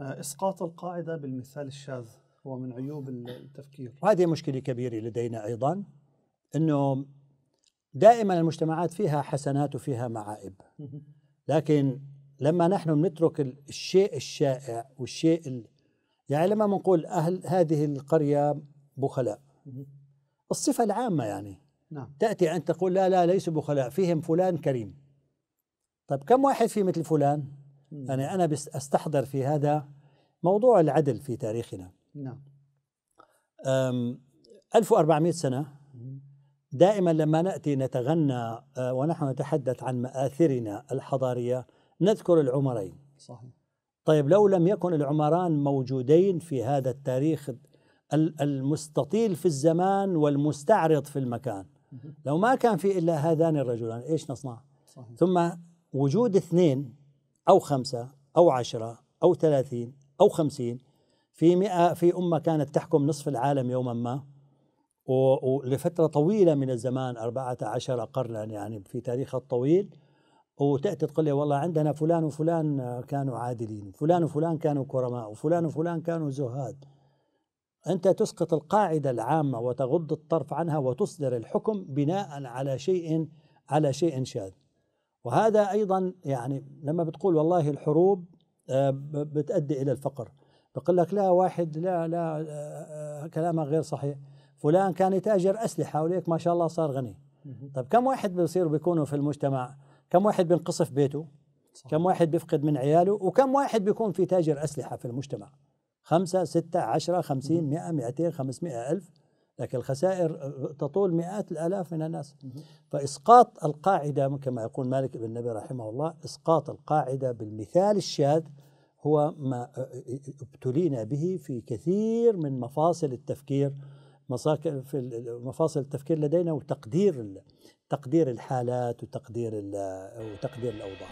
آه، إسقاط القاعدة بالمثال الشاذ هو من عيوب التفكير. وهذه مشكلة كبيرة لدينا أيضا أنه دائما المجتمعات فيها حسنات وفيها معائب لكن لما نحن نترك الشيء الشائع والشيء ال... يعني لما نقول أهل هذه القرية بخلاء. الصفة العامة يعني. نعم. تأتي أن تقول لا لا ليسوا بخلاء فيهم فلان كريم. طيب كم واحد في مثل فلان؟ يعني أنا بس أستحضر في هذا موضوع العدل في تاريخنا. نعم. 1400 سنة. دائما لما نأتي نتغنى آه، ونحن نتحدث عن مآثرنا الحضارية نذكر العمرين. صحيح. طيب لو لم يكن العمران موجودين في هذا التاريخ المستطيل في الزمان والمستعرض في المكان. لو ما كان في إلا هذان الرجلان إيش نصنع؟ صحيح. ثم وجود اثنين أو خمسة أو عشرة أو ثلاثين أو خمسين. في مئة في أمة كانت تحكم نصف العالم يوما ما. ولفترة طويلة من الزمان أربعة عشر قرنا يعني في تاريخها الطويل. وتأتي تقول لي والله عندنا فلان وفلان كانوا عادلين فلان وفلان كانوا كرماء وفلان وفلان كانوا زهاد. أنت تسقط القاعدة العامة وتغض الطرف عنها وتصدر الحكم بناء على شيء على شيء شاذ. وهذا أيضا يعني لما بتقول والله الحروب آه، بتؤدي إلى الفقر. بقول لك لا واحد لا لا آه، كلامك غير صحيح. فلان كان يتاجر أسلحة وليك ما شاء الله صار غني. طيب كم واحد بيصيروا بيكونوا في المجتمع؟ كم واحد بينقصف بيته؟ صح. كم واحد بيفقد من عياله؟ وكم واحد بيكون في تاجر أسلحة في المجتمع؟ خمسة ستة عشرة خمسين مئة مئتين خمسمائة ألف؟ لكن الخسائر تطول مئات الآلاف من الناس. فإسقاط القاعدة كما يقول مالك بن نبي رحمه الله إسقاط القاعدة بالمثال الشاذ هو ما ابتلينا به في كثير من مفاصل التفكير في مفاصل التفكير لدينا وتقدير تقدير الحالات وتقدير وتقدير الأوضاع.